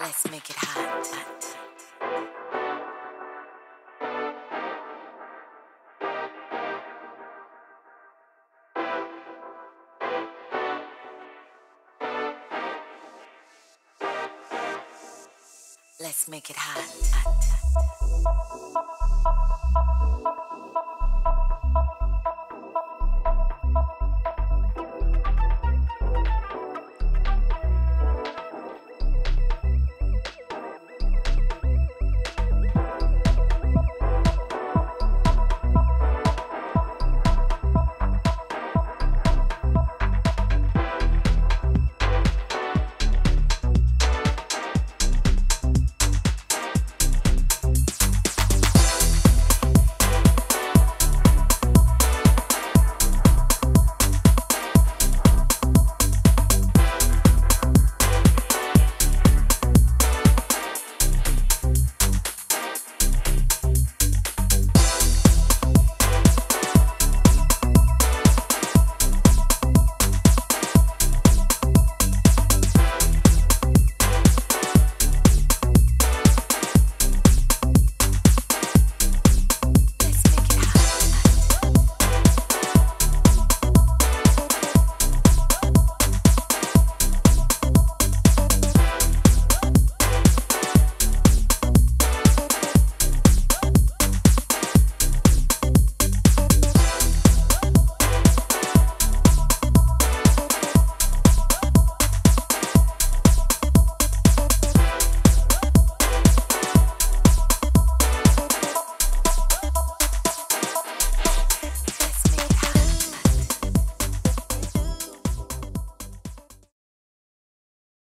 Let's make it hot. Let's make it hot. hot.